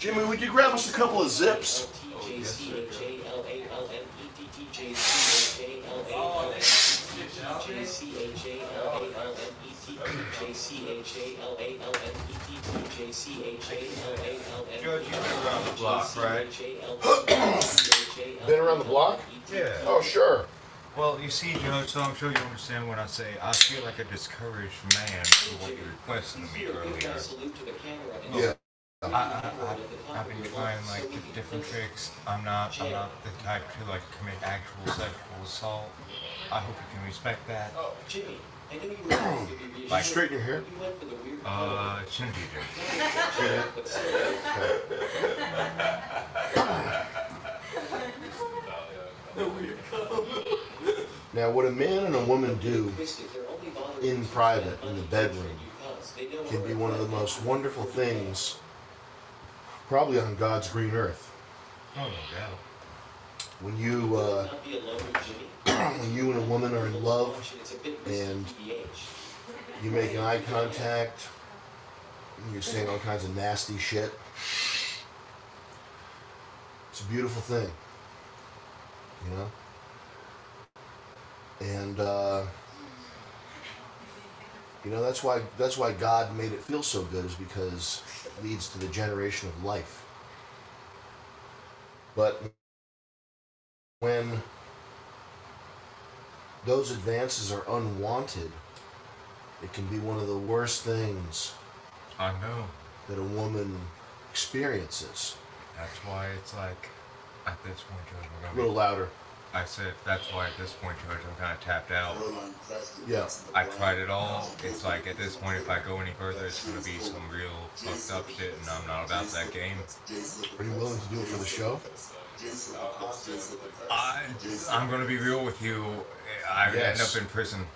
Jimmy, would you grab us a couple of zips? George, you've been around the block, right? Been around the block? Yeah. Oh, sure. Well, you see, Judge, so I'm sure you understand when I say I feel like a discouraged man for what you requested of me earlier. Yeah. I, I, I, I've been trying like different tricks. I'm not, I'm not the type to like commit actual sexual assault. I hope you can respect that. Like, straighten your hair. Uh, it shouldn't be there. Now, what a man and a woman do in private, in the bedroom, can be one of the most wonderful things, probably on God's green earth. Oh, no doubt. When you, uh, when you and a woman are in love and you make an eye contact, and you're saying all kinds of nasty shit. It's a beautiful thing, you know. And uh, you know that's why that's why God made it feel so good is because it leads to the generation of life. But when those advances are unwanted, it can be one of the worst things I know. that a woman experiences. That's why it's like, at this point, A little louder. I said, that's why at this point, George, I'm kind of tapped out. Yeah. I tried it all. It's like at this point, if I go any further, it's gonna be some real fucked up shit, and I'm not about that game. Are you willing to do it for the show? I, I'm gonna be real with you. I end up in prison.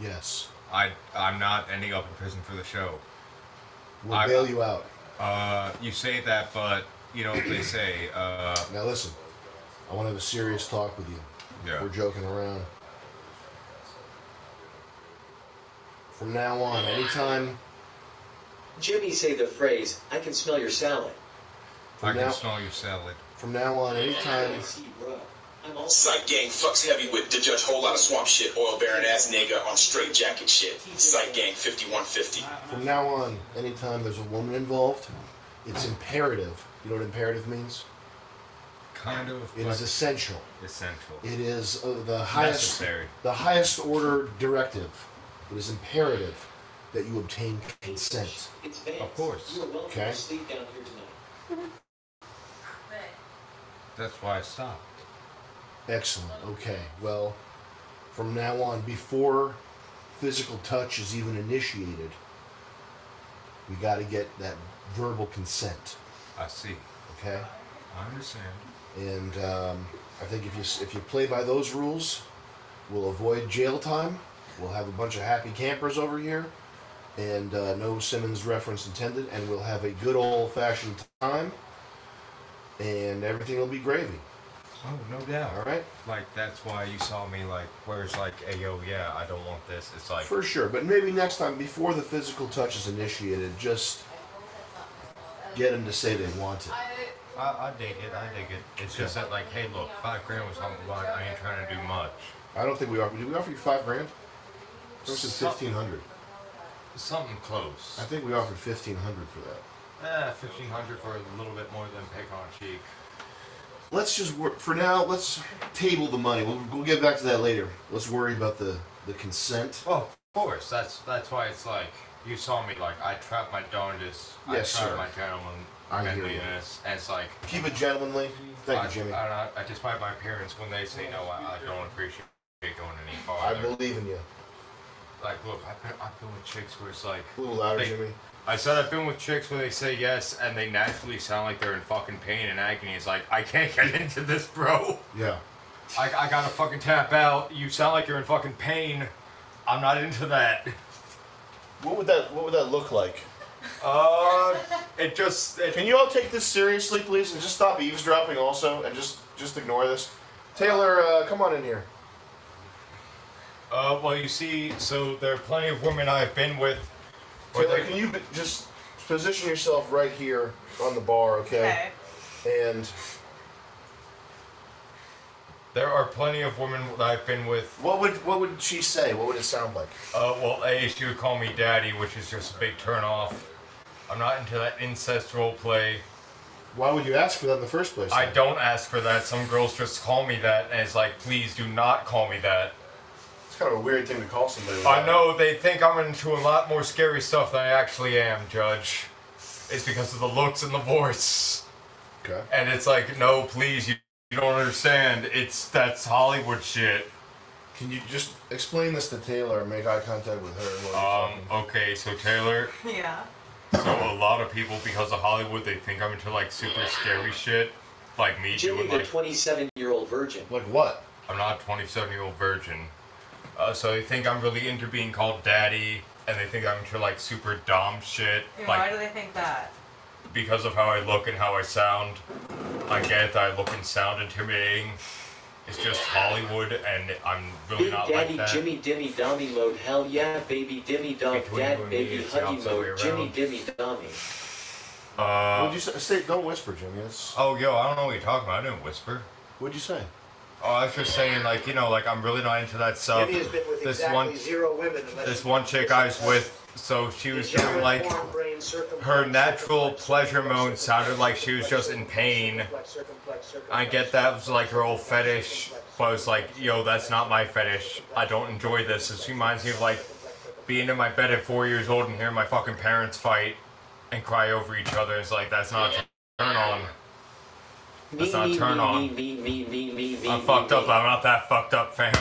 Yes. I, I'm not ending up in prison for the show. We'll I- bail you out. Uh, you say that, but you know what they say. Uh, Now listen, I want to have a serious talk with you. yeah. We're joking around. From now on, anytime Jimmy say the phrase, I can smell your salad. I can now smell your salad. from now on, anytime I see rub. I'm also Sight gang fucks heavy with the judge whole lot of swamp shit, oil baron ass nigga on straight jacket shit. Sight gang 5150. from now on, anytime there's a woman involved, it's imperative. You know what imperative means? Kind of. It like is essential. essential. It is uh, the highest Necessary. the highest order directive. It is imperative that you obtain consent. It's Of course. You are welcome Okay. to sleep down here. That's why I stopped. Excellent. Okay. Well, from now on, before physical touch is even initiated, we got to get that verbal consent. I see. Okay. I understand. And um, I think if you if you play by those rules, we'll avoid jail time. We'll have a bunch of happy campers over here, and uh, no Simmons reference intended. And we'll have a good old fashioned time, and everything will be gravy. Oh, no doubt. All right. Like that's why you saw me like, where's like, hey yo, yeah, I don't want this. It's like, For sure, but maybe next time, before the physical touch is initiated, just get them to say they want it. I, I dig it. I dig it. It's just that like, hey, look, five grand was on the line. I ain't trying to do much. I don't think we offered. Did we offer you five grand? Said Some- fifteen hundred. Something close. I think we offered fifteen hundred for that. Eh, fifteen hundred for a little bit more than pick on cheek. Let's just work for now. Let's table the money. We'll, we'll get back to that later. Let's worry about the the consent. Well, of course. That's that's why it's like you saw me like I tried my darndest. Yes, I tried sir. my gentleman I hear you. manliness, and it's like Keep it gentlemanly. Thank I, you, Jimmy. I, I, I just by my parents, when they say no, I, I don't appreciate it going any farther. I believe in you. like, look, I've been, I've been with chicks where it's like A little louder, They- Jimmy. I said I've been with chicks where they say yes and they naturally sound like they're in fucking pain and agony. It's like I can't get into this, bro. Yeah. I, I gotta fucking tap out. You sound like you're in fucking pain. I'm not into that. What would that What would that look like? Uh, it just it, Can you all take this seriously, please, and just stop eavesdropping, also, and just just ignore this? Taylor, uh, come on in here. Uh, well, you see, so there are plenty of women I've been with. Taylor, they- can you be- just position yourself right here on the bar, okay? And There are plenty of women that I've been with. what would what would she say? What would it sound like? Uh, well, A, she would call me daddy, which is just a big turn off. I'm not into that incest role play. Why would you ask for that in the first place? I then? don't ask for that. Some girls just call me that, and it's like, please do not call me that. It's kind of a weird thing to call somebody. I that. know they think I'm into a lot more scary stuff than I actually am, Judge. It's because of the looks and the voice. Okay. And it's like, no, please, you, you don't understand. It's that's Hollywood shit. Can you just explain this to Taylor and make eye contact with her? while Um, you're talking? okay, so Taylor, Yeah. So a lot of people, because of Hollywood, they think I'm into like super scary shit. Like me Jimmy, doing the like 27 year old virgin. Like what? I'm not a 27 year old virgin. Uh, so they think I'm really into being called daddy, and they think I'm into like super dom shit. Yeah, like why do they think that? because of how I look and how I sound. I get that I look and sound intimidating. It's just Hollywood, and I'm really Big not Daddy like that. Jimmy Dimmy Dommy mode. Hell yeah, baby Dimmy Dom. Between Dad baby me, it's the Huggy mode. Jimmy. Dimmy Dommy. Uh, What'd you say? say? Don't whisper, Jimmy. It's, oh, yo, I don't know what you're talking about. I didn't whisper. what'd you say? Oh, I was just saying, like, you know, like, I'm really not into that stuff. Jimmy has been with This exactly one, zero women. unless this one chick I was with, so she was doing, like, forearm brain circumflex, her natural pleasure circumflex, mode sounded like she was just in pain. I get that was like her old fetish, but I was like, yo, that's not my fetish. I don't enjoy this. This reminds me of like being in my bed at four years old and hearing my fucking parents fight and cry over each other. It's like that's not a turn on. That's not a turn me, on. I'm fucked me. up. I'm not that fucked up, fam.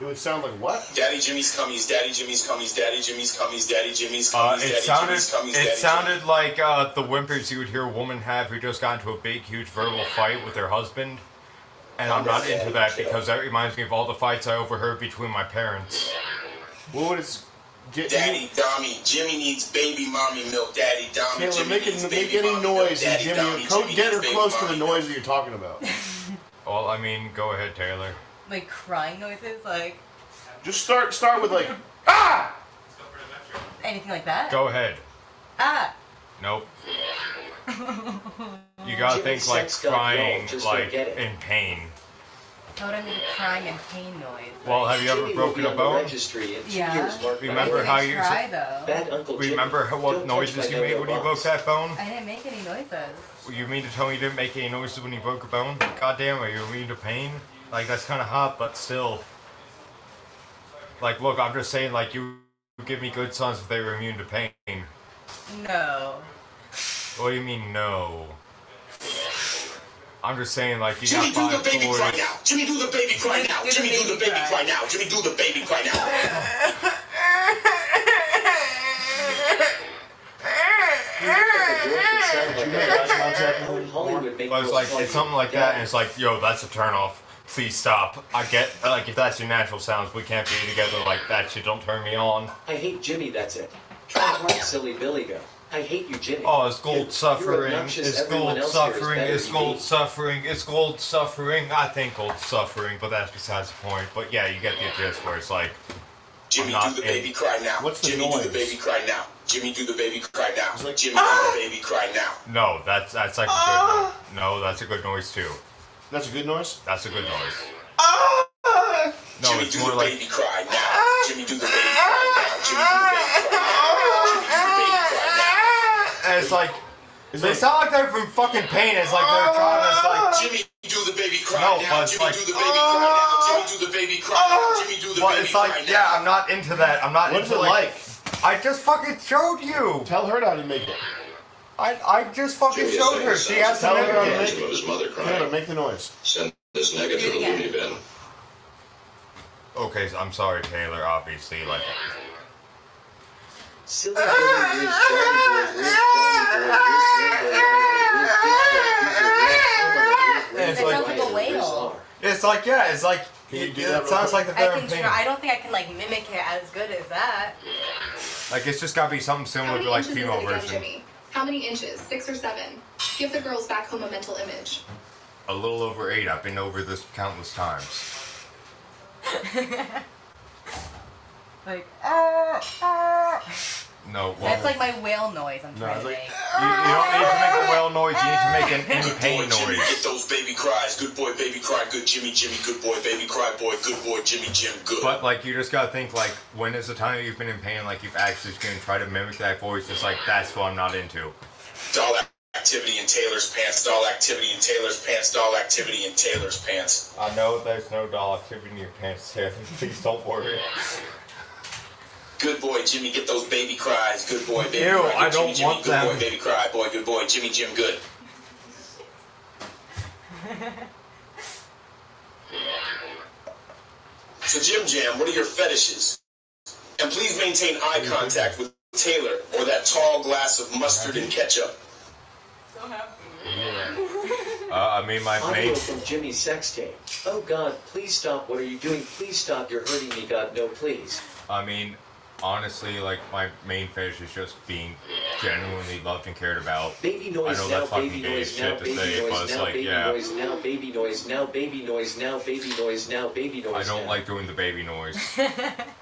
It would sound like what? Daddy Jimmy's cummies, Daddy Jimmy's cummies, Daddy Jimmy's cummies, Daddy Jimmy's Uh, cummies, it Daddy sounded, Jimmy's cummies, it Daddy sounded like uh, the whimpers you would hear a woman have who just got into a big, huge verbal fight with her husband. And I'm not into that because that reminds me of all the fights I overheard between my parents. What would it? Get, Daddy Dommy, Jimmy needs baby mommy milk. Daddy Dommy, Taylor, Jimmy make, needs it, baby make any mommy noise, milk. and Daddy Jimmy, Dommy, co- Jimmy get her close to the noise milk. that you're talking about. Well, I mean, go ahead, Taylor. Like crying noises, like Just start start with like ah. anything like that? Go ahead. Ah. Nope. You gotta Jimmy think like crying, just like in pain. How would I make a crying and pain noise? Well, have you ever Jimmy broken a bone? registry Yeah. Remember how you- cry though? Bad Uncle Jimmy. Remember how, Don't what noises you made when you broke that bone? I didn't make any noises. You mean to tell me you didn't make any noises when you broke a bone? God damn, are you immune to pain? Like that's kind of hot, but still. Like, look, I'm just saying, like you give me good sons if they were immune to pain. No. What do you mean no? I'm just saying, like you Jimmy, got do the five baby cry boys. now. Jimmy, do the baby cry now. Do the Jimmy, do the baby baby cry. cry now. Jimmy, do the baby cry now. But it's like it's something like that, and it's like, yo, that's a turnoff. Please stop. I get like if that's your natural sounds, we can't be together like that. Shit don't turn me on. I hate Jimmy, that's it. Try hard, silly Billy go. I hate you, Jimmy. Oh, it's gold You're suffering. obnoxious, It's gold else here is suffering. It's gold me. suffering. It's gold suffering. I think gold suffering, but that's besides the point. But yeah, you get the gist where it's like, Jimmy, do the in. baby cry now. What's the Jimmy, do the baby cry now. Jimmy, do the baby cry now. It's like- Jimmy, do the ah! baby cry now. no, that's that's like a good ah! noise. No, that's a good noise too. That's a good noise. That's a good noise. Ah! No, Jimmy, it's do more the like baby cry now. Jimmy, do the baby cry now. Jimmy, do the baby cry now. Jimmy, do the baby cry now. it's like Is they it- sound like they're from fucking pain. It's like they're trying to like. Jimmy, do the baby cry No, now. but it's Jimmy, like- do the baby cry now. Jimmy, do the baby cry now. Ah! Jimmy, do the But baby it's cry like, now. yeah, I'm not into that. I'm not What is into it like? I just fucking showed you. Tell her how to make it. I I just fucking Jimmy showed her. She sounds has to Tell her make how to it. make his mother Taylor, crying. make the noise. Send this nigga to the loony bin. Okay, so I'm sorry, Taylor. Obviously, like Silly Billy, Riz, Johnny Boy, Riz, Johnny Boy, Riz, Limbo, Boy, Riz, Limbo, Riz, It's It like- sounds like a whale. it's like yeah, it's like Can you it, do it that real sounds quick? like the I they're can pain. I don't think I can like mimic it as good as that. Like it's just gotta be something similar to like female version. Jimmy? How many inches? Six or seven? Give the girls back home a mental image. A little over eight. I've been over this countless times. Like, ah, ah. No, well, That's like my whale noise I'm No, trying it's to like- make. you, you don't need to make a whale noise. You need to make an in Good pain boy, Jimmy, noise. get those baby cries. Good boy, baby cry. Good Jimmy, Jimmy. Good boy, baby cry. Boy, good boy, Jimmy, Jim. Good. But like you just gotta think like when is the time you've been in pain like you've actually gonna try to mimic that voice it's like that's what I'm not into. Doll activity in Taylor's pants. Doll activity in Taylor's pants. Doll activity in Taylor's pants. I know there's no doll activity in your pants, Taylor. Please don't worry. Good boy, Jimmy. Get those baby cries. Good boy, baby Ew, cry. Good I don't Jimmy, want Jimmy. Good them. boy, baby cry. Boy, good boy, Jimmy, Jim. Good. So Jim Jam, what are your fetishes? And please maintain eye contact with Taylor or that tall glass of mustard and ketchup. So happy. Uh, I mean my Audio main from Jimmy's sex tape. Oh God, please stop. What are you doing? Please stop. You're hurting me. God, no, please. I mean honestly like my main fetish is just being genuinely loved and cared about. Baby noise I know now, that's fucking baby gay noise as now, shit to baby say, but noise it's now, like, baby yeah. noise now, baby noise now, baby noise now, baby noise now, baby noise I don't now. like doing the baby noise.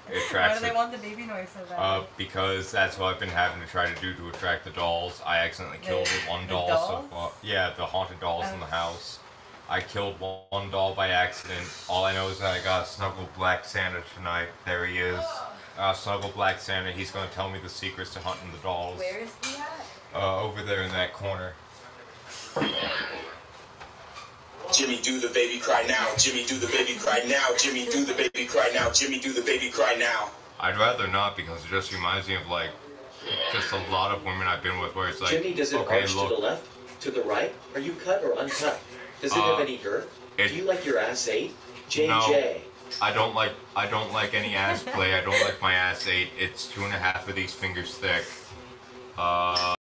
It Why attracts do they the- want the baby noise so bad? Uh, because that's what I've been having to try to do to attract the dolls. I accidentally killed The- one the doll dolls? so far. Yeah, the haunted dolls in Oh. the house. I killed one, one doll by accident. All I know is that I got to snuggle Black Santa tonight. There he is. Uh, snuggle Black Santa. He's gonna tell me the secrets to hunting the dolls. Where is he at? Uh, over there in that corner. Jimmy, do the baby cry now. Jimmy, do the baby cry now. Jimmy, do the baby cry now. Jimmy, do the baby cry now. I'd rather not because it just reminds me of like just a lot of women I've been with where it's like, Jimmy, does it okay, arch look, to the left, to the right? Are you cut or uncut? Does it Uh, have any girth? it- Do you like your ass ate? JJ. No. I don't like I don't like any ass play. I don't like my ass ate. It's two and a half of these fingers thick. Uh,